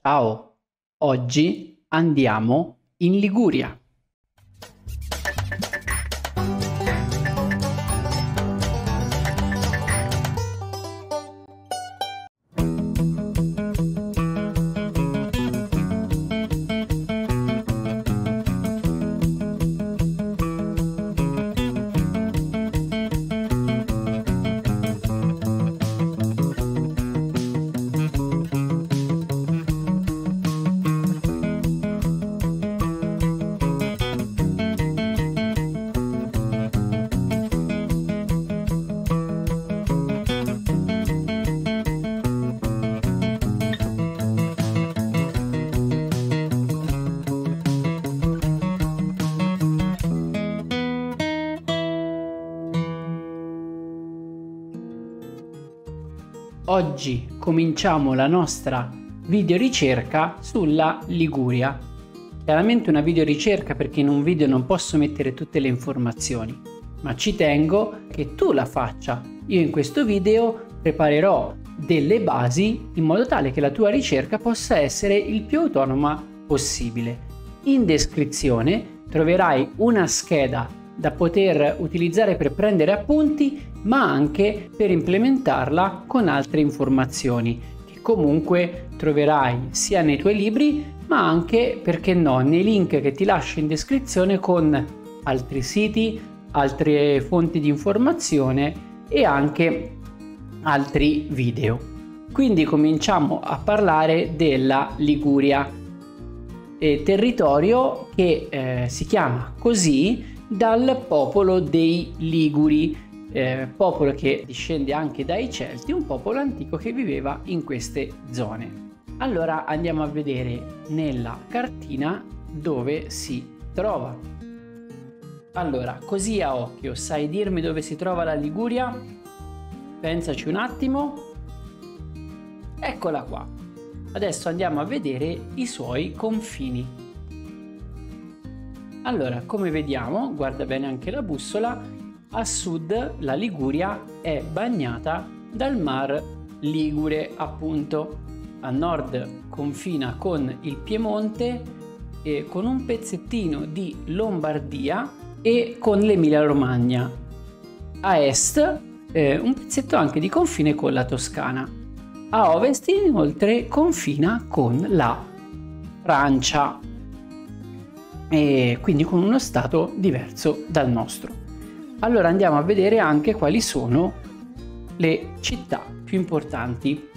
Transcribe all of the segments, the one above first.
Ciao, oggi andiamo in Liguria. Oggi cominciamo la nostra videoricerca sulla Liguria. Chiaramente una videoricerca perché in un video non posso mettere tutte le informazioni, ma ci tengo che tu la faccia. Io in questo video preparerò delle basi in modo tale che la tua ricerca possa essere il più autonoma possibile. In descrizione troverai una scheda da poter utilizzare per prendere appunti, ma anche per implementarla con altre informazioni che comunque troverai sia nei tuoi libri, ma anche, perché no, nei link che ti lascio in descrizione con altri siti, altre fonti di informazione e anche altri video. Quindi cominciamo a parlare della Liguria, eh, territorio che eh, si chiama così dal popolo dei Liguri, eh, popolo che discende anche dai Celti, un popolo antico che viveva in queste zone. Allora andiamo a vedere nella cartina dove si trova. Allora, così a occhio, sai dirmi dove si trova la Liguria? Pensaci un attimo. Eccola qua. Adesso andiamo a vedere i suoi confini. Allora, come vediamo, guarda bene anche la bussola, a sud la Liguria è bagnata dal mar Ligure, appunto. A nord confina con il Piemonte e con un pezzettino di Lombardia e con l'Emilia Romagna. A est eh, un pezzetto anche di confine con la Toscana. A ovest inoltre confina con la Francia e quindi con uno stato diverso dal nostro. Allora andiamo a vedere anche quali sono le città più importanti.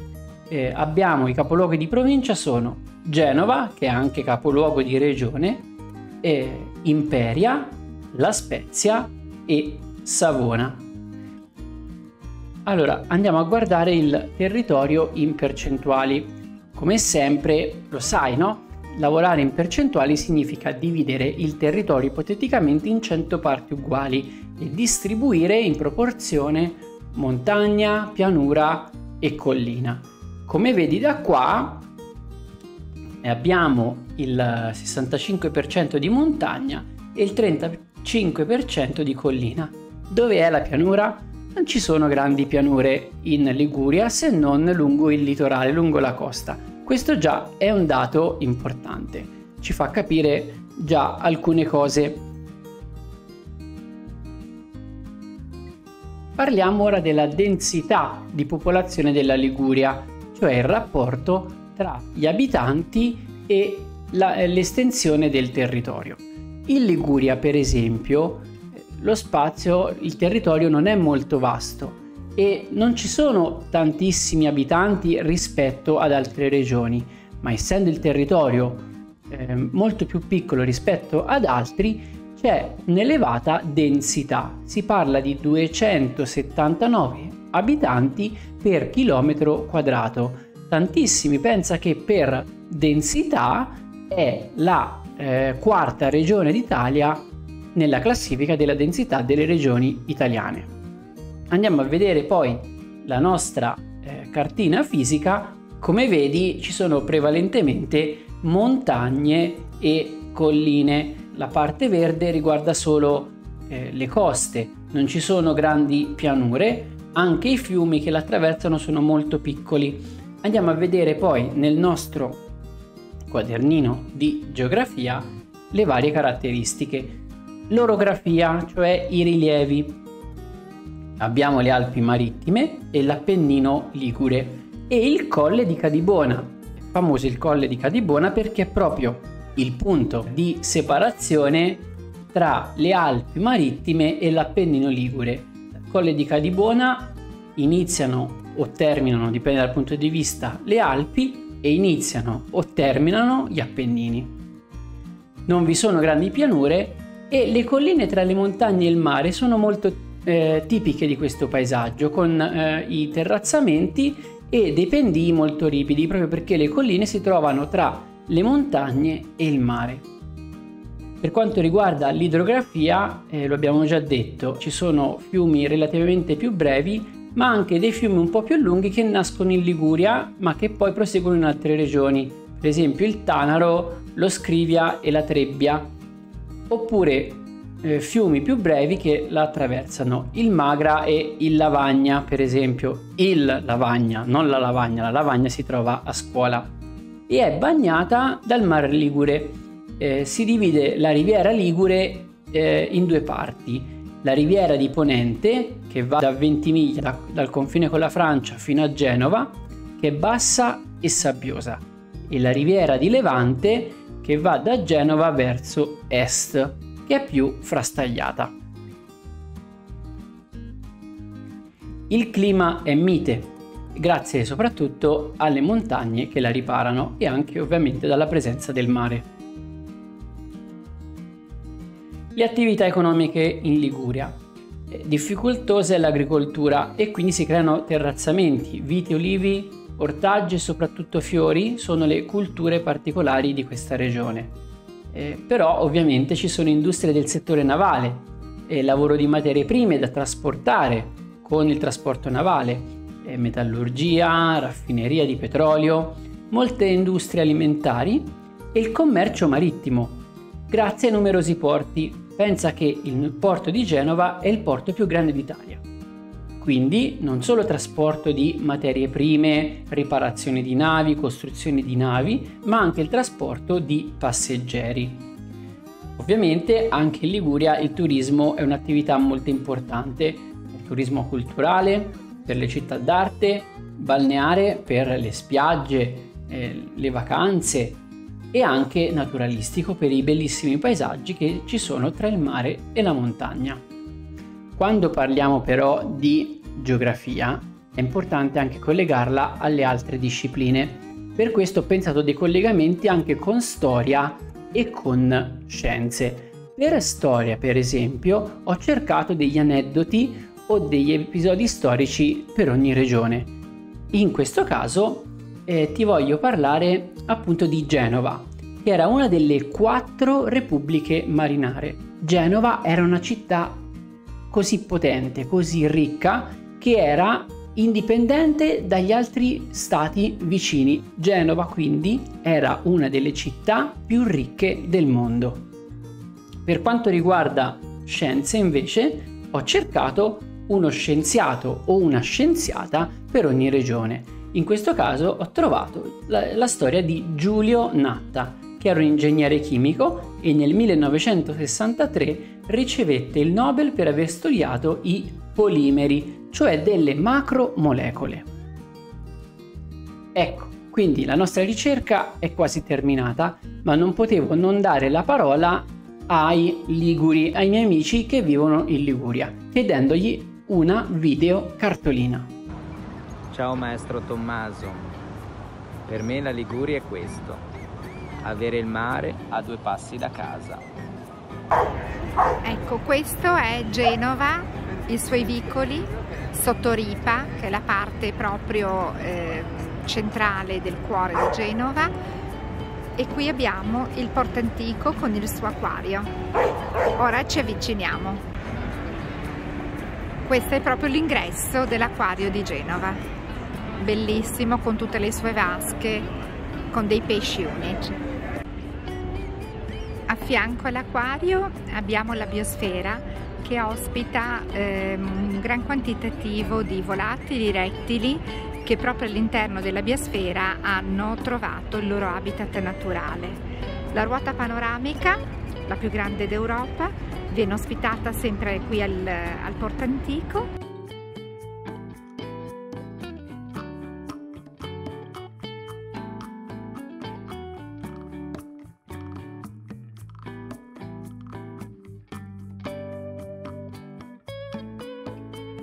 Eh, abbiamo i capoluoghi di provincia sono Genova, che è anche capoluogo di regione, eh, Imperia, La Spezia e Savona. Allora andiamo a guardare il territorio in percentuali. Come sempre lo sai, no? Lavorare in percentuali significa dividere il territorio ipoteticamente in 100 parti uguali e distribuire in proporzione montagna, pianura e collina. Come vedi da qua abbiamo il 65% di montagna e il 35% di collina. Dove è la pianura? Non ci sono grandi pianure in Liguria se non lungo il litorale, lungo la costa. Questo già è un dato importante, ci fa capire già alcune cose. Parliamo ora della densità di popolazione della Liguria, cioè il rapporto tra gli abitanti e la, l'estensione del territorio. In Liguria, per esempio, lo spazio, il territorio non è molto vasto, e non ci sono tantissimi abitanti rispetto ad altre regioni, ma essendo il territorio eh, molto più piccolo rispetto ad altri, c'è un'elevata densità. Si parla di 279 abitanti per chilometro quadrato. Tantissimi, pensa che per densità è la eh, quarta regione d'Italia nella classifica della densità delle regioni italiane andiamo a vedere poi la nostra eh, cartina fisica, come vedi ci sono prevalentemente montagne e colline. La parte verde riguarda solo eh, le coste, non ci sono grandi pianure, anche i fiumi che la attraversano sono molto piccoli. Andiamo a vedere poi nel nostro quadernino di geografia le varie caratteristiche. L'orografia, cioè i rilievi. Abbiamo le Alpi marittime e l'Appennino ligure e il Colle di Cadibona. È famoso il Colle di Cadibona perché è proprio il punto di separazione tra le Alpi marittime e l'Appennino ligure. Dal Colle di Cadibona iniziano o terminano, dipende dal punto di vista, le Alpi e iniziano o terminano gli Appennini. Non vi sono grandi pianure e le colline tra le montagne e il mare sono molto eh, tipiche di questo paesaggio con eh, i terrazzamenti e dei pendii molto ripidi proprio perché le colline si trovano tra le montagne e il mare. Per quanto riguarda l'idrografia, eh, lo abbiamo già detto, ci sono fiumi relativamente più brevi ma anche dei fiumi un po' più lunghi che nascono in Liguria ma che poi proseguono in altre regioni, per esempio il Tanaro, lo Scrivia e la Trebbia, oppure eh, fiumi più brevi che la attraversano, il Magra e il Lavagna, per esempio. Il Lavagna, non la Lavagna, la Lavagna si trova a scuola. E è bagnata dal Mar Ligure. Eh, si divide la riviera Ligure eh, in due parti. La riviera di Ponente, che va da Ventimiglia, da, dal confine con la Francia fino a Genova, che è bassa e sabbiosa, e la riviera di Levante, che va da Genova verso est, è più frastagliata. Il clima è mite, grazie soprattutto alle montagne che la riparano e anche ovviamente dalla presenza del mare. Le attività economiche in Liguria. Eh, difficoltosa è l'agricoltura e quindi si creano terrazzamenti, viti, olivi, ortaggi e soprattutto fiori sono le culture particolari di questa regione. Eh, però ovviamente ci sono industrie del settore navale, eh, lavoro di materie prime da trasportare con il trasporto navale, eh, metallurgia, raffineria di petrolio, molte industrie alimentari e il commercio marittimo, grazie ai numerosi porti pensa che il porto di Genova è il porto più grande d'Italia. Quindi non solo trasporto di materie prime, riparazione di navi, costruzione di navi, ma anche il trasporto di passeggeri. Ovviamente anche in Liguria il turismo è un'attività molto importante, il turismo culturale, per le città d'arte, balneare per le spiagge, eh, le vacanze, e anche naturalistico per i bellissimi paesaggi che ci sono tra il mare e la montagna. Quando parliamo però di geografia è importante anche collegarla alle altre discipline. Per questo ho pensato dei collegamenti anche con storia e con scienze. Per storia, per esempio, ho cercato degli aneddoti o degli episodi storici per ogni regione. In questo caso eh, ti voglio parlare appunto di Genova, che era una delle quattro repubbliche marinare. Genova era una città così potente, così ricca, che era indipendente dagli altri stati vicini. Genova quindi era una delle città più ricche del mondo. Per quanto riguarda scienze invece ho cercato uno scienziato o una scienziata per ogni regione. In questo caso ho trovato la, la storia di Giulio Natta, che era un ingegnere chimico e nel 1963 ricevette il Nobel per aver studiato i polimeri, cioè delle macromolecole. Ecco, quindi la nostra ricerca è quasi terminata, ma non potevo non dare la parola ai liguri, ai miei amici che vivono in Liguria, chiedendogli una video cartolina. Ciao maestro Tommaso, per me la Liguria è questo, avere il mare a due passi da casa. Ecco, questo è Genova, i suoi vicoli, sotto Ripa, che è la parte proprio eh, centrale del cuore di Genova, e qui abbiamo il porto antico con il suo acquario. Ora ci avviciniamo. Questo è proprio l'ingresso dell'acquario di Genova bellissimo con tutte le sue vasche, con dei pesci unici. Fianco all'acquario abbiamo la biosfera che ospita eh, un gran quantitativo di volatili, rettili che proprio all'interno della biosfera hanno trovato il loro habitat naturale. La ruota panoramica, la più grande d'Europa, viene ospitata sempre qui al, al Porto Antico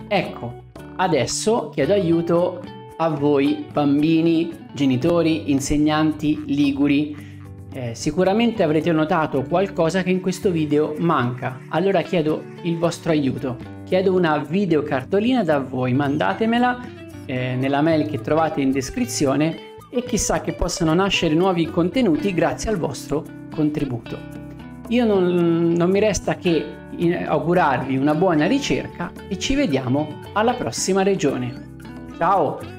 Ecco, adesso chiedo aiuto a voi bambini, genitori, insegnanti liguri. Eh, sicuramente avrete notato qualcosa che in questo video manca, allora chiedo il vostro aiuto. Chiedo una videocartolina da voi, mandatemela eh, nella mail che trovate in descrizione e chissà che possano nascere nuovi contenuti grazie al vostro contributo. Io non, non mi resta che augurarvi una buona ricerca e ci vediamo alla prossima regione. Ciao!